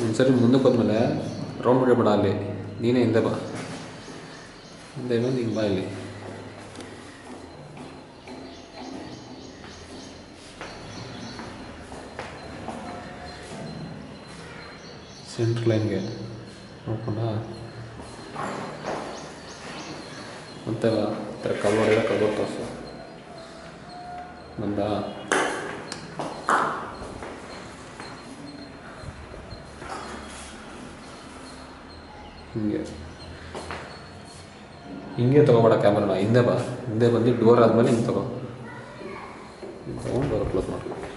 ಒಂದ್ಸರಿ ಮುಂದಕ್ಕೆ ಹೋದ್ಮೇಲೆ ರೌಂಡ್ ಹೊಡಿಬೇಡ ಅಲ್ಲಿ. ನೀನೇ ಹಿಂದೆ ಬಾ. ಹಿಂದೆ ಬಂದು ಹಿಂಗೆ ಬಾ ಇಲ್ಲಿ. ಸೆಂಟ್ರ್ ಲೈನ್ಗೆ ನೋಡ್ಕೊಂಡ ಮತ್ತೆ ಥರ ಕಲ್ವರ್ ಇಲ್ಲ ಕಲ್ವರ್ ತೋರಿಸು ಬಂದ? ಹಿಂಗೆ. ಹಿಂಗೆ ತೊಗೊಬೇಡ ಕ್ಯಾಮ್ರನ, ಹಿಂದೆ ಬಾ. ಹಿಂದೆ ಬಂದು ಡೋರ್ ಆದಮೇಲೆ ಹಿಂಗೆ ತಗೋ. ತಗೊಂಡು ಡೋರ್ ಕ್ಲೋಸ್ ಮಾಡ್ಕೊ.